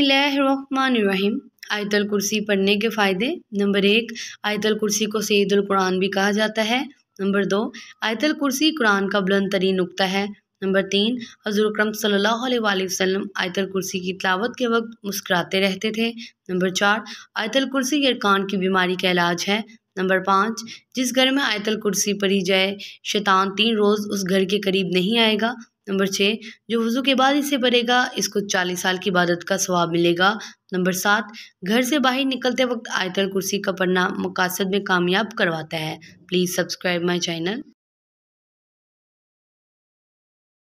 बसमीम आयतल कुर्सी पढ़ने के फ़ायदे। नंबर एक, आयतल कुर्सी को सईदुल कुरान भी कहा जाता है। नंबर दो, आयतल कुर्सी कुरान का बुलंद तरीन नुकता है। नंबर तीन, हजूर करम सल्लल्लाहु अलैहि आयतल कुर्सी की तलावत के वक्त मुस्कुराते रहते थे। नंबर चार, आयतल कुर्सी ये कान की बीमारी का इलाज है। नंबर पाँच, जिस घर में आयतल कुर्सी पढ़ी जाए, शैतान तीन रोज़ उस घर के करीब नहीं आएगा। नंबर छः, जो वज़ू के बाद इसे पड़ेगा इसको चालीस साल की इबादत का स्वाब मिलेगा। नंबर सात, घर से बाहर निकलते वक्त आयतल कुर्सी का पढ़ना मकासद में कामयाब करवाता है। Please subscribe my channel.